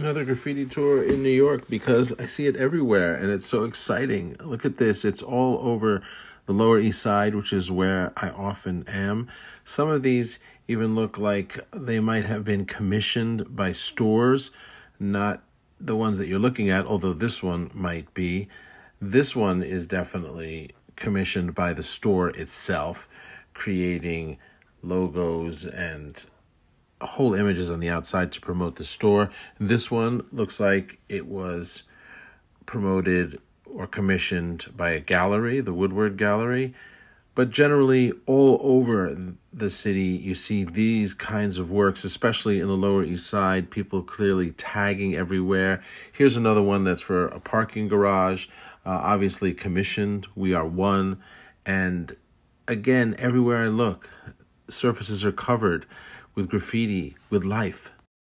another graffiti tour in New York because I see it everywhere and it's so exciting. Look at this. It's all over the Lower East Side, which is where I often am. Some of these even look like they might have been commissioned by stores, not the ones that you're looking at, although this one might be. This one is definitely commissioned by the store itself, creating logos and whole images on the outside to promote the store. This one looks like it was promoted or commissioned by a gallery, the Woodward Gallery. But generally, all over the city, you see these kinds of works, especially in the Lower East Side, people clearly tagging everywhere. Here's another one that's for a parking garage, uh, obviously commissioned. We are one. And again, everywhere I look, surfaces are covered with graffiti, with life.